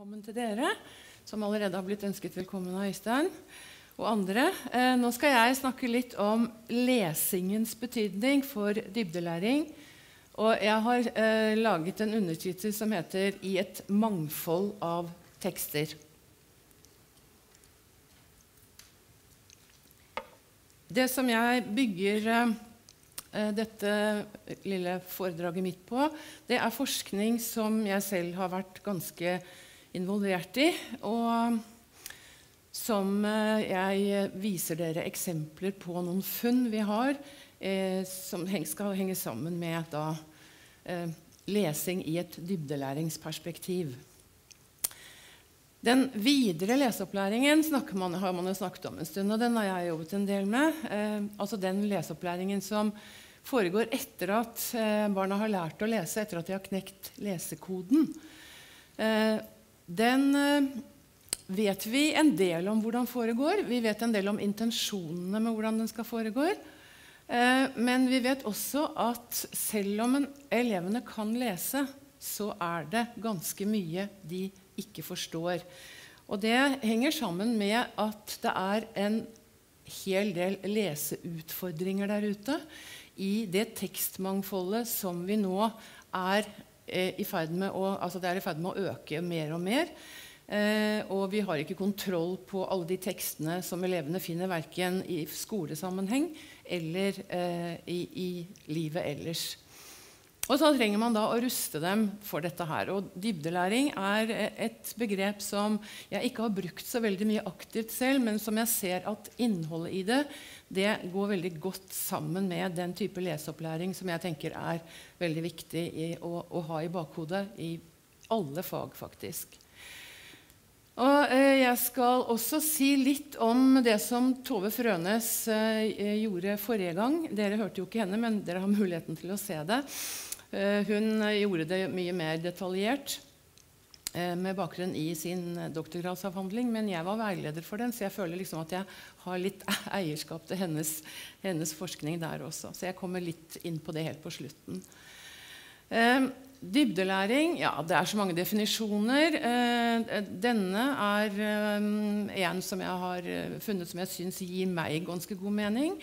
velkommen til dere, som allerede har blitt ønsket velkommen av Øystein og andre. Eh, nå skal jeg snakke litt om lesingens betydning for dybdelæring. Og jeg har eh, laget en undertittel som heter 'I et mangfold av tekster'. Det som jeg bygger eh, dette lille foredraget mitt på, det er forskning som jeg selv har vært ganske involvert i. Og som eh, jeg viser dere eksempler på noen funn vi har, eh, som skal henge sammen med da, eh, lesing i et dybdelæringsperspektiv. Den videre leseopplæringen man, har man jo snakket om en stund, og den har jeg jobbet en del med. Eh, altså den leseopplæringen som foregår etter at eh, barna har lært å lese, etter at de har knekt lesekoden. Eh, den eh, vet vi en del om hvordan foregår. Vi vet en del om intensjonene med hvordan den skal foregå. Eh, men vi vet også at selv om elevene kan lese, så er det ganske mye de ikke forstår. Og det henger sammen med at det er en hel del leseutfordringer der ute i det tekstmangfoldet som vi nå er i ferd med å, altså det er i ferd med å øke mer og mer. Eh, og vi har ikke kontroll på alle de tekstene som elevene finner verken i skolesammenheng eller eh, i, i, livet ellers. Og så trenger man da å ruste dem for dette her. Og dybdelæring er et begrep som jeg ikke har brukt så veldig mye aktivt selv, men som jeg ser at innholdet i det det går veldig godt sammen med den type leseopplæring som jeg tenker er veldig viktig å, å, ha i bakhodet i alle fag, faktisk. Og eh, Jeg skal også si litt om det som Tove Frønes eh, gjorde forrige gang. Dere hørte jo ikke henne, men dere har muligheten til å se det. Eh, hun gjorde det mye mer detaljert. Eh, med bakgrunn i sin doktorgradsavhandling, men jeg var veileder for den, så jeg føler liksom at jeg har litt eierskap til hennes, hennes, forskning der også. Så jeg kommer litt inn på det helt på slutten. Eh, dybdelæring ja, Det er så mange definisjoner. Denne er en som jeg har funnet som jeg syns gir meg ganske god mening.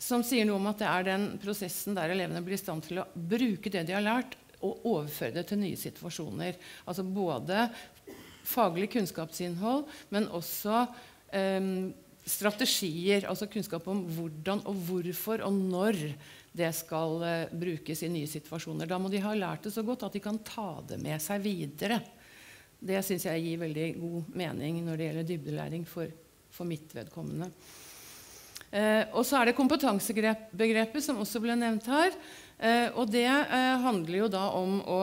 Som sier noe om at det er den prosessen der elevene blir i stand til å bruke det de har lært, og overføre det til nye situasjoner. Altså både faglig kunnskapsinnhold, men også eh, strategier. Altså kunnskap om hvordan og hvorfor og når det skal eh, brukes i nye situasjoner. Da må de ha lært det så godt at de kan ta det med seg videre. Det syns jeg gir veldig god mening når det gjelder dybdelæring for, for mitt vedkommende. Eh, og så er det kompetansebegrepet, som også ble nevnt her. Eh, og det eh, handler jo da om å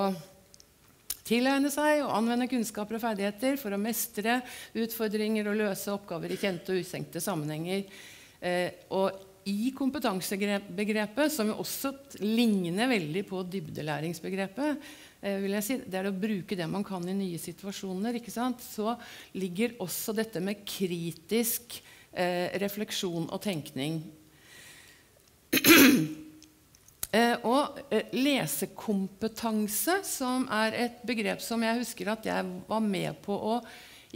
tilegne seg og anvende kunnskaper og ferdigheter for å mestre utfordringer og løse oppgaver i kjente og usenkte sammenhenger. Og i kompetansebegrepet, som jo også ligner veldig på dybdelæringsbegrepet, vil jeg si, det er å bruke det man kan i nye situasjoner, ikke sant? så ligger også dette med kritisk refleksjon og tenkning. eh, og eh, lesekompetanse, som er et begrep som jeg husker at jeg var med på å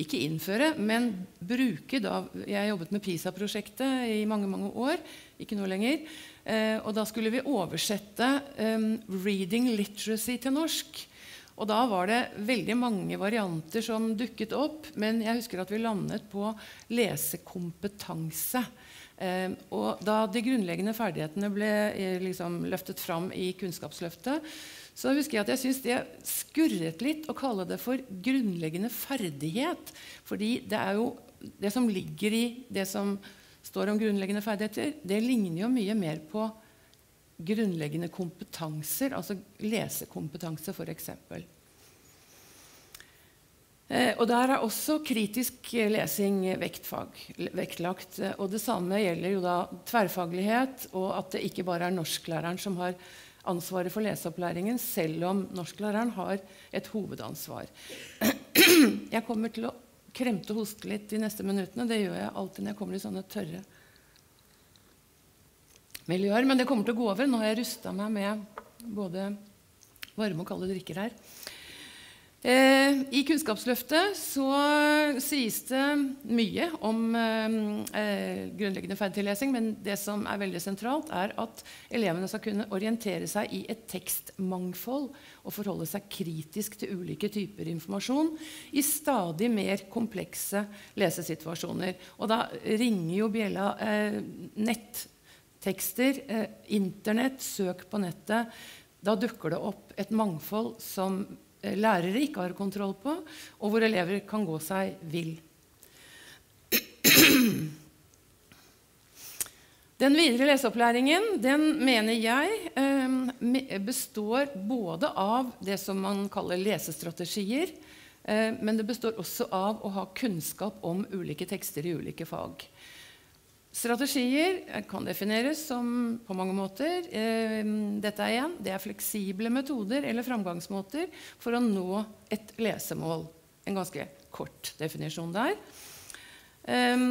ikke innføre, men bruke da Jeg jobbet med PISA-prosjektet i mange mange år, ikke nå lenger. Eh, og da skulle vi oversette 'reading literacy' til norsk. Og da var det veldig mange varianter som dukket opp, men jeg husker at vi landet på lesekompetanse. Eh, og da de grunnleggende ferdighetene ble eh, liksom, løftet fram i Kunnskapsløftet, så husker jeg at jeg syns det skurret litt å kalle det for grunnleggende ferdighet. Fordi det er jo det som ligger i det som står om grunnleggende ferdigheter, det ligner jo mye mer på grunnleggende kompetanser, altså lesekompetanse f.eks. Eh, og Der er også kritisk lesing vektfag, vektlagt. Og Det samme gjelder jo da tverrfaglighet, og at det ikke bare er norsklæreren som har ansvaret for leseopplæringen, selv om norsklæreren har et hovedansvar. Jeg kommer til å kremte og hoste litt de neste minuttene. Det gjør jeg alltid når jeg kommer i sånne tørre miljøer. Men det kommer til å gå over. Nå har jeg rusta meg med både varme og kalde drikker her. Eh, I Kunnskapsløftet så sies det mye om eh, eh, grunnleggende ferdigtillesing, men det som er veldig sentralt, er at elevene skal kunne orientere seg i et tekstmangfold og forholde seg kritisk til ulike typer informasjon i stadig mer komplekse lesesituasjoner. Og da ringer jo bjella eh, nettekster, eh, Internett, søk på nettet. Da dukker det opp et mangfold som Eh, lærere ikke har kontroll på, og hvor elever kan gå seg vill. Den videre leseopplæringen den mener jeg eh, består både av det som man kaller lesestrategier, eh, men det består også av å ha kunnskap om ulike tekster i ulike fag. Strategier kan defineres som på mange måter eh, dette er igjen, det er fleksible metoder eller framgangsmåter for å nå et lesemål. En ganske kort definisjon der. Eh,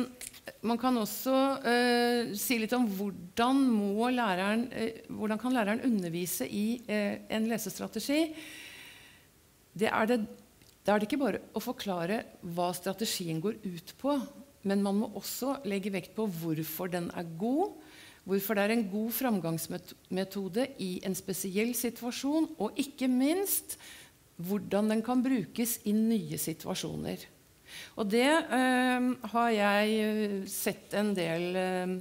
man kan også eh, si litt om hvordan, læreren, eh, hvordan kan læreren undervise i eh, en lesestrategi. Det er det, da er det ikke bare å forklare hva strategien går ut på, men man må også legge vekt på hvorfor den er god, hvorfor det er en god framgangsmetode i en spesiell situasjon, og ikke minst hvordan den kan brukes i nye situasjoner. Og det øh, har jeg sett en del eh,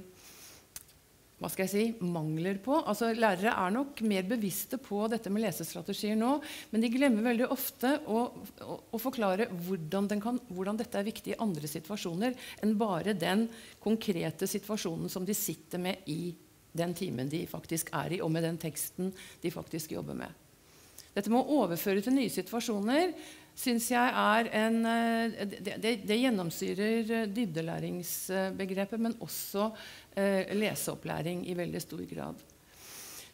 hva skal jeg si, mangler på. Altså, lærere er nok mer bevisste på dette med lesestrategier nå, men de glemmer veldig ofte å, å, å forklare hvordan, kan, hvordan, dette er viktig i andre situasjoner enn bare den konkrete situasjonen som de sitter med i den timen de faktisk er i, og med den teksten de faktisk jobber med. Dette med å overføre til nye situasjoner syns jeg er en eh, Det, det, det gjennomsyrer eh, dybdelæringsbegrepet, men også eh, leseopplæring i veldig stor grad.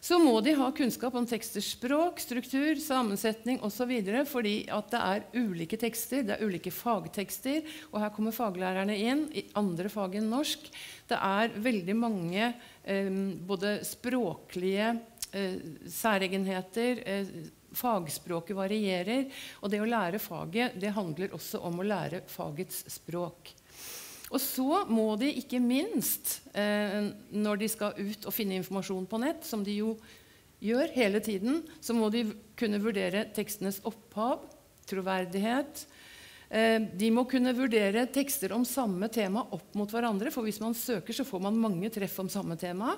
Så må de ha kunnskap om teksters språk, struktur, sammensetning osv. fordi at det er ulike tekster, det er ulike fagtekster. Og her kommer faglærerne inn i andre fag enn norsk. Det er veldig mange eh, både språklige eh, særegenheter, eh, Fagspråket varierer, og det å lære faget det handler også om å lære fagets språk. Og så må de ikke minst, eh, når de skal ut og finne informasjon på nett, som de jo gjør hele tiden, så må de kunne vurdere tekstenes opphav, troverdighet. Eh, de må kunne vurdere tekster om samme tema opp mot hverandre, for hvis man søker, så får man mange treff om samme tema.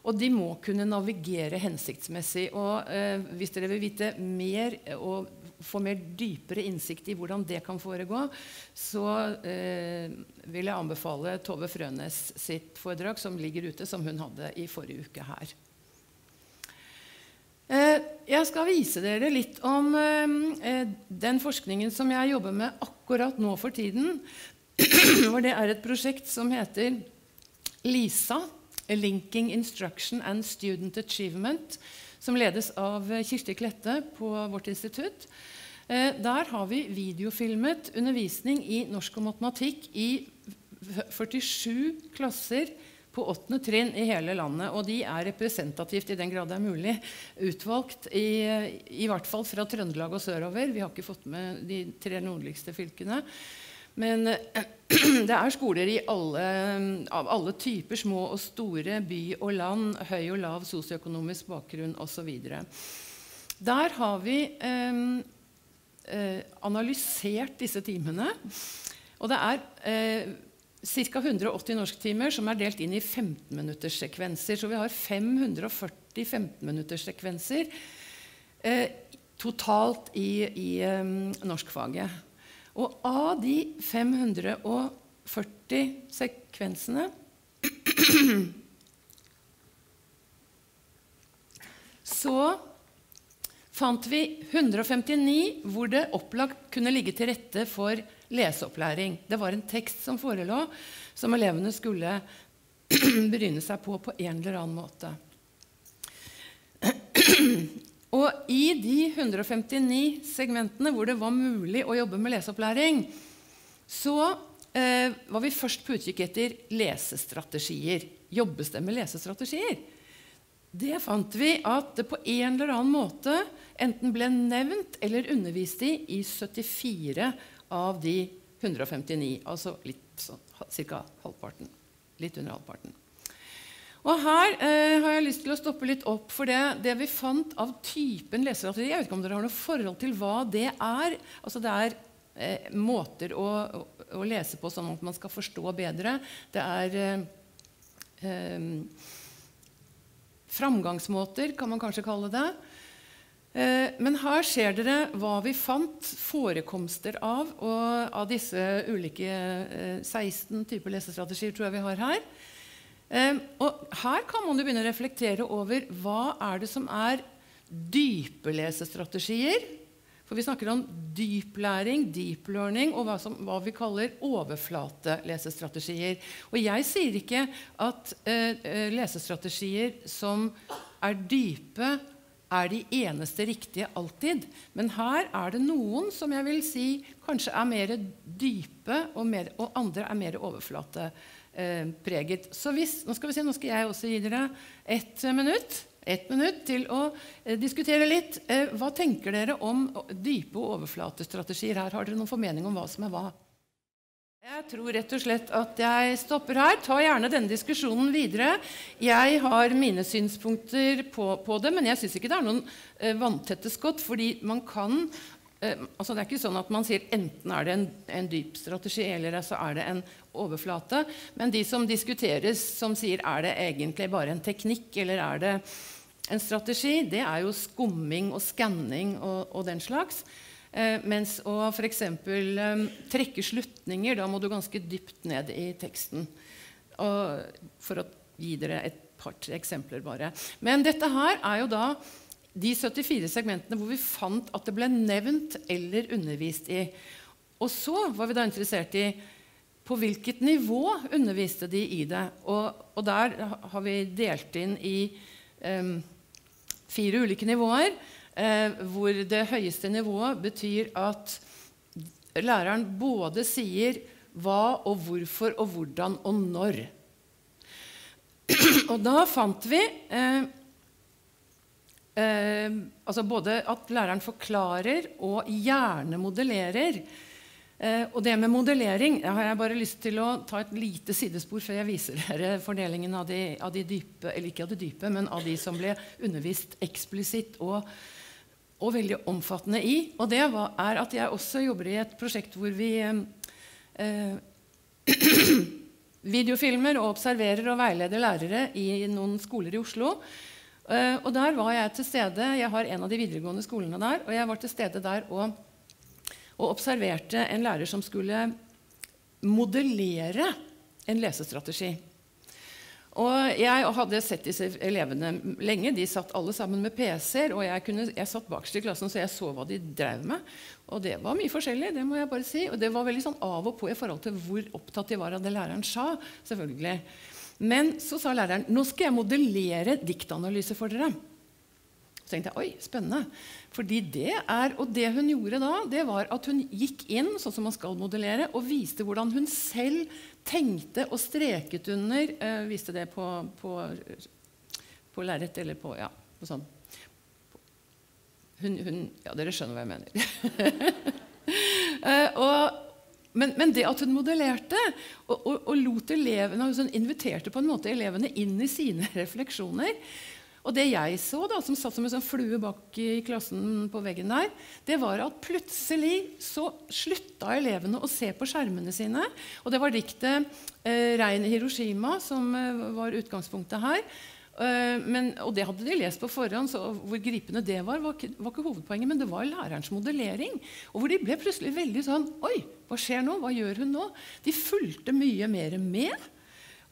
Og de må kunne navigere hensiktsmessig. Og eh, hvis dere vil vite mer og få mer dypere innsikt i hvordan det kan foregå, så eh, vil jeg anbefale Tove Frønes sitt foredrag som ligger ute, som hun hadde i forrige uke her. Eh, jeg skal vise dere litt om eh, eh den forskningen som jeg jobber med akkurat nå for tiden. hvor det er et prosjekt som heter LISA Linking Instruction and Student Achievement, som ledes av Kirsti Klette på vårt institutt. Eh, der har vi videofilmet undervisning i norsk og matematikk i 47 klasser på åttende trinn i hele landet. Og de er representativt i den grad det er mulig utvalgt, i, i hvert fall fra Trøndelag og sørover. Vi har ikke fått med de tre nordligste fylkene. Men eh, det er skoler alle, av alle typer, små og store, by og land, høy og lav sosioøkonomisk bakgrunn osv. Der har vi eh, eh, analysert disse timene. Og det er eh, ca. 180 norsktimer som er delt inn i 15-minutterssekvenser. Så vi har 540 15-minutterssekvenser eh, totalt i, i eh, norskfaget. Og av de 540 sekvensene så fant vi 159 hvor det opplagt kunne ligge til rette for leseopplæring. Det var en tekst som forelå, som elevene skulle bryne seg på på en eller annen måte. Og i de 159 segmentene hvor det var mulig å jobbe med leseopplæring, så eh, var vi først på utkikk etter lesestrategier. Jobbes det med lesestrategier? det fant vi at det på en eller annen måte enten ble nevnt eller undervist i i 74 av de 159. Altså litt sånn, ca. halvparten. Litt under halvparten. Og Her eh, har jeg lyst til å stoppe litt opp, for det, det vi fant av typen lesestrategi Jeg vet ikke om dere har noe forhold til hva det er. Altså Det er eh, måter å, å, lese på sånn at man skal forstå bedre. Det er eh, eh framgangsmåter, kan man kanskje kalle det. Eh, men her ser dere hva vi fant forekomster av. Og av disse ulike 16 eh, typer lesestrategier tror jeg vi har her. Ehm, og her kan man jo begynne å reflektere over hva er det som er dype lesestrategier. For vi snakker om dyplæring, deep learning, og hva, som, hva vi kaller overflatelesestrategier. Og jeg sier ikke at eh, lesestrategier som er dype, er de eneste riktige alltid. Men her er det noen som jeg vil si kanskje er mer dype, og, mer, og andre er mer overflatepreget. eh. Så hvis, nå skal se, nå skal jeg også gi dere ett minutt, ett minutt til å eh, diskutere litt. Eh, hva tenker dere om dype og overflatestrategier her? Har dere noen formening om hva som er hva? Jeg tror rett og slett at jeg stopper her. Ta gjerne denne diskusjonen videre. Jeg har mine synspunkter på, på det, men jeg syns ikke det er noen eh, vanntette skott. fordi man kan Eh, altså det er ikke sånn at man sier enten er det en, en dyp strategi eller så er det en overflate. Men de som diskuteres, som sier er det egentlig bare en teknikk eller er det en strategi, det er jo skumming og skanning og, og den slags. Eh, mens å f.eks. Eh, trekke slutninger, da må du ganske dypt ned i teksten. Og for å gi dere et par-tre eksempler bare. Men dette her er jo da de 74 segmentene hvor vi fant at det ble nevnt eller undervist i. Og så var vi da interessert i på hvilket nivå underviste de i det. Og, og der har vi delt inn i um, fire ulike nivåer, hvor det høyeste nivået betyr at læreren både sier hva og hvorfor og hvordan og når. Og da fant vi eh, Eh, altså både at læreren forklarer og gjerne modellerer. Eh, og det med modellering har jeg bare lyst til å ta et lite sidespor før jeg viser dere fordelingen av de, av de dype, eller ikke av de dype, men av de som ble undervist eksplisitt og, og veldig omfattende i. Og det var, er at jeg også jobber i et prosjekt hvor vi eh, videofilmer og observerer og veileder lærere i noen skoler i Oslo. Uh, og der var jeg til stede. Jeg har en av de videregående skolene der. Og jeg var til stede der og, og observerte en lærer som skulle modellere en lesestrategi. Og jeg hadde sett disse elevene lenge. De satt alle sammen med PC-er. Og jeg, kunne, jeg, satt bakerst i klassen, så jeg så hva de drev med. Og det var mye forskjellig. det må jeg bare si. Og det var veldig sånn av og på i forhold til hvor opptatt de var av det læreren sa. selvfølgelig. Men så sa læreren nå skal jeg modellere diktanalyse for dere. Så tenkte jeg oi, spennende. Fordi det er, Og det hun gjorde da, det var at hun gikk inn sånn som man skal modellere, og viste hvordan hun selv tenkte og streket under øh, Viste det på, på, på lerret eller på Ja, på sånn. Hun, hun, ja, dere skjønner hva jeg mener. uh, og men, men, det at hun modellerte og, og, og elevene, hun inviterte på en måte elevene inn i sine refleksjoner Og det jeg så, da, som satt som en sånn flue bak i klassen på veggen der, det var at plutselig så slutta elevene å se på skjermene sine. Og det var diktet eh, 'Regn Hiroshima' som eh, var utgangspunktet her. Eh, men, og det hadde de lest på forhånd, så hvor gripende det var, var var ikke, hovedpoenget. Men det var lærerens modellering. Og hvor de ble plutselig veldig sånn Oi, hva skjer nå? Hva gjør hun nå? De fulgte mye mer med.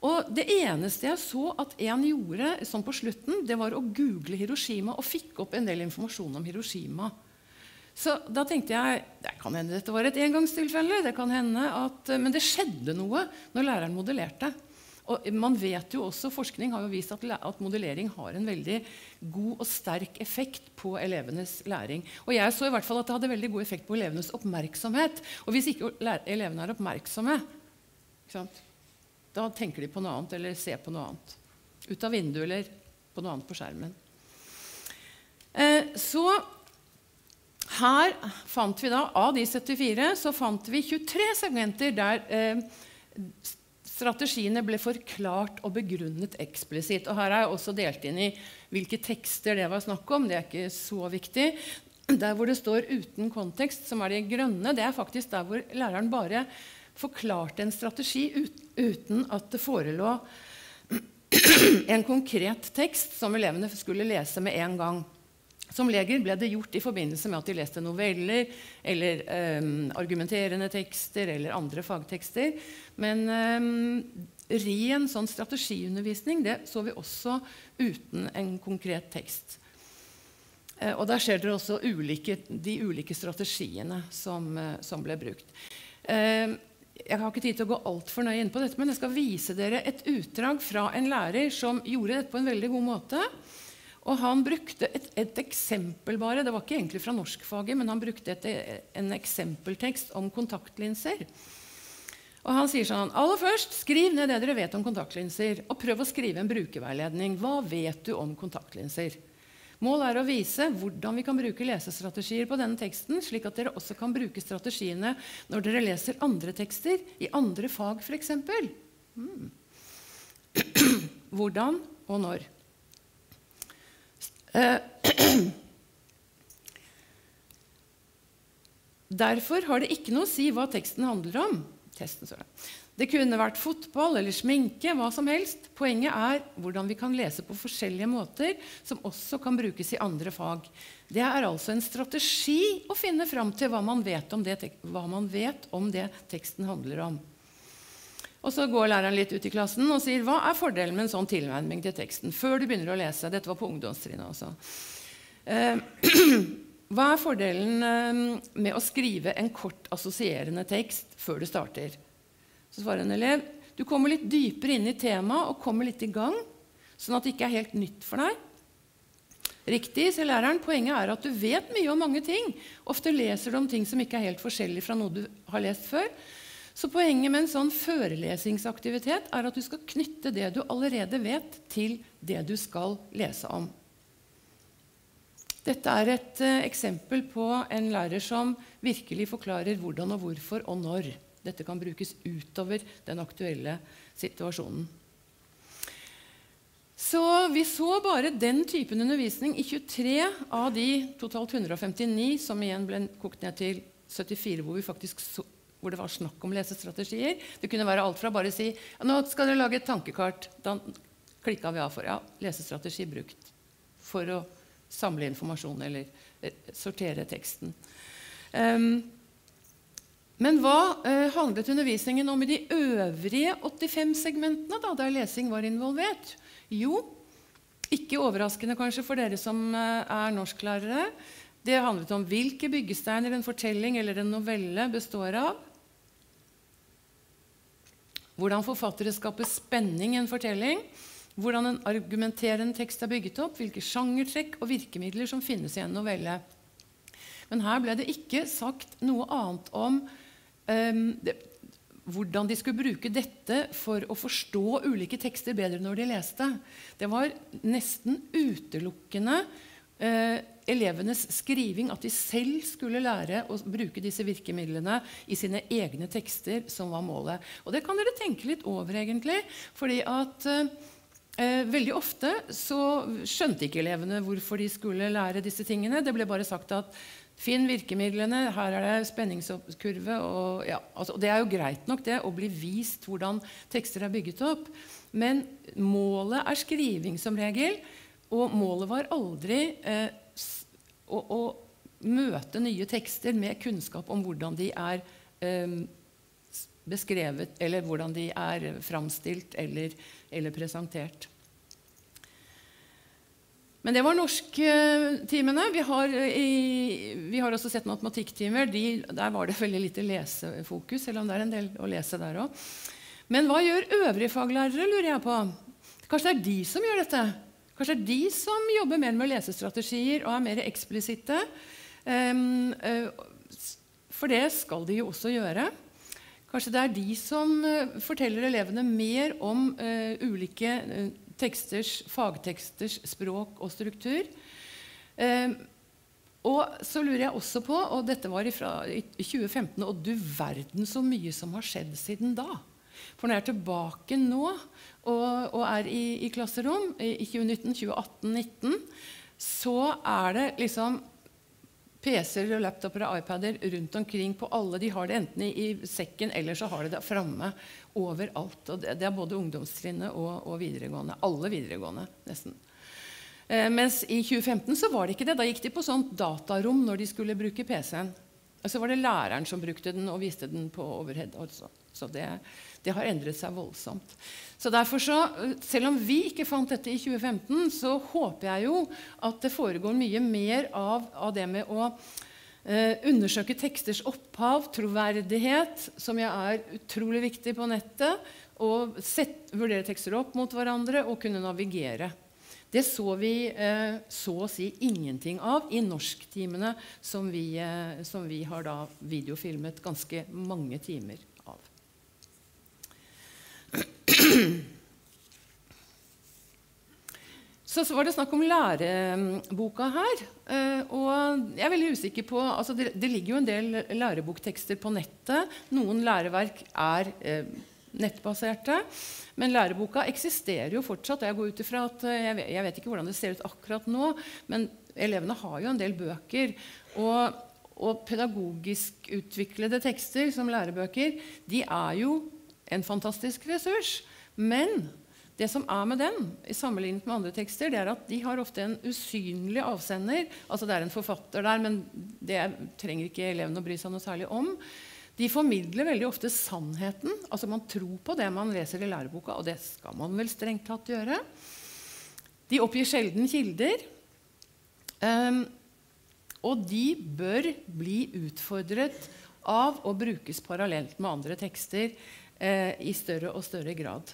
Og det eneste jeg så at en gjorde sånn på slutten, det var å google Hiroshima og fikk opp en del informasjon om Hiroshima. Så da tenkte jeg det kan hende dette var et engangstilfelle. det kan hende at, Men det skjedde noe når læreren modellerte. Og man vet jo også, Forskning har jo vist at, at, modellering har en veldig god og sterk effekt på elevenes læring. Og jeg så i hvert fall at det hadde veldig god effekt på elevenes oppmerksomhet. Og hvis ikke elevene er oppmerksomme, da tenker de på noe annet eller ser på noe annet. Ut av vinduet eller på noe annet på skjermen. Eh, så her fant vi da, Av de 74 så fant vi 23 segmenter der eh, strategiene ble forklart og begrunnet eksplisitt. Og Her er jeg også delt inn i hvilke tekster det var snakk om. Det er ikke så viktig. Der hvor det står 'uten kontekst', som er de grønne, det er faktisk der hvor læreren bare forklarte en strategi uten at det forelå en konkret tekst som elevene skulle lese med en gang. Som leger ble det gjort i forbindelse med at de leste noveller eller um, argumenterende tekster eller andre fagtekster. Men um, ren sånn strategiundervisning det så vi også uten en konkret tekst. Uh, og der ser dere også ulike, de ulike strategiene som, uh, som ble brukt. Uh, jeg har ikke tid til å gå altfor nøye inn på dette, men jeg skal vise dere et utdrag fra en lærer som gjorde dette på en veldig god måte. Og han brukte et, et, eksempel bare. Det var ikke egentlig fra norskfaget, men han brukte et, en eksempeltekst om kontaktlinser. Og han sier sånn Aller først, skriv ned det dere vet om kontaktlinser, og prøv å skrive en brukerveiledning. Hva vet du om kontaktlinser? Målet er å vise hvordan vi kan bruke lesestrategier på denne teksten, slik at dere også kan bruke strategiene når dere leser andre tekster, i andre fag f.eks. Hmm. Hvordan og når. Eh, Derfor har det ikke noe å si hva teksten handler om. Testen, det kunne vært fotball eller sminke, hva som helst. Poenget er hvordan vi kan lese på forskjellige måter, som også kan brukes i andre fag. Det er altså en strategi å finne fram til hva man vet om det, vet om det teksten handler om. Og Så går læreren litt ut i klassen og sier hva er fordelen med en sånn tilnærming til teksten. før du begynner å lese. Dette var på ungdomstrinnet også. Eh, hva er fordelen eh, med å skrive en kort assosierende tekst før du starter? Så svarer en elev du kommer litt dypere inn i temaet og kommer litt i gang, sånn at det ikke er helt nytt for deg. Riktig, sier læreren. Poenget er at du vet mye om mange ting. Ofte leser du om ting som ikke er helt forskjellig fra noe du har lest før. Så poenget med en sånn førelesingsaktivitet er at du skal knytte det du allerede vet, til det du skal lese om. Dette er et uh, eksempel på en lærer som virkelig forklarer hvordan og hvorfor og når dette kan brukes utover den aktuelle situasjonen. Så vi så bare den typen undervisning i 23 av de totalt 159 som igjen ble kokt ned til 74, hvor så, hvor det var snakk om lesestrategier. Det kunne være alt fra bare å si ja, nå skal dere lage et tankekart. Da klikka vi av for ja, lesestrategi brukt for å samle informasjon eller eh, sortere teksten. Um, men hva eh, handlet undervisningen om i de øvrige 85 segmentene, da, der lesing var involvert? Jo, ikke overraskende kanskje for dere som eh, er norsklærere. Det handlet om hvilke byggesteiner en fortelling eller en novelle består av. Hvordan forfattere skaper spenning i en fortelling. Hvordan en argumenterende tekst er bygget opp. Hvilke sjangertrekk og virkemidler som finnes i en novelle. Men her ble det ikke sagt noe annet om hvordan de skulle bruke dette for å forstå ulike tekster bedre når de leste. Det var nesten utelukkende eh, elevenes skriving, at de selv skulle lære å bruke disse virkemidlene i sine egne tekster, som var målet. Og det kan dere tenke litt over, egentlig. fordi at eh, veldig ofte så skjønte ikke elevene hvorfor de skulle lære disse tingene. Det ble bare sagt at Finn virkemidlene, her er det spenningskurve. Og, ja, altså, det er jo greit nok det, å bli vist hvordan tekster er bygget opp. Men målet er skriving som regel. Og målet var aldri eh, å, å, møte nye tekster med kunnskap om hvordan de er eh, beskrevet, eller hvordan de er framstilt eller, eller, presentert. Men det var norsktimene. Vi, vi har også sett matematikktimer. De, der var det veldig lite lesefokus, selv om det er en del å lese der òg. Men hva gjør øvrige faglærere, lurer jeg på? Kanskje det er de som gjør dette? Kanskje det er de som jobber mer med lesestrategier og er mer eksplisitte. Um, uh, for det skal de jo også gjøre. Kanskje det er de som uh, forteller elevene mer om uh, ulike teksters, fagteksters språk og struktur. Eh, og så lurer jeg også på, og dette var fra 2015, og du verden så mye som har skjedd siden da. For når jeg er tilbake nå og, og er i, i, klasserom i 2019, 2018, 2019, så er det liksom PC-er og laptoper og iPader rundt omkring på alle. De har det enten i, sekken eller så har de det framme overalt. Og det er både ungdomstrinnet og, og videregående. Alle videregående, nesten. Eh, mens i 2015 så var det ikke det. Da gikk de på sånt datarom når de skulle bruke PC-en. Og så var det læreren som brukte den og viste den på overhead. Også. Så det, det, har endret seg voldsomt. Så derfor så, Selv om vi ikke fant dette i 2015, så håper jeg jo at det foregår mye mer av, av det med å eh, undersøke teksters opphav, troverdighet, som er utrolig viktig på nettet, og sett, vurdere tekster opp mot hverandre og kunne navigere. Det så vi eh, så å si ingenting av i norsktimene som, vi, eh, som vi har da videofilmet ganske mange timer av. Så, så var det snakk om læreboka her. Eh, og jeg er veldig usikker på, altså det, det ligger jo en del læreboktekster på nettet. Noen læreverk er nettbaserte. Men læreboka eksisterer jo fortsatt. Jeg går ut ifra at, eh, jeg jeg vet ikke hvordan det ser ut akkurat nå, men elevene har jo en del bøker. Og, og pedagogisk utviklede tekster som lærebøker de er jo en fantastisk ressurs. Men det som er med den, i sammenlignet med andre tekster, det er at de har ofte en usynlig avsender. Altså det er en forfatter der, men det trenger ikke elevene å bry seg noe særlig om. De formidler veldig ofte sannheten. altså Man tror på det man leser i læreboka, og det skal man vel strengt tatt gjøre. De oppgir sjelden kilder. Um, og de bør bli utfordret av å brukes parallelt med andre tekster eh, i større og større grad.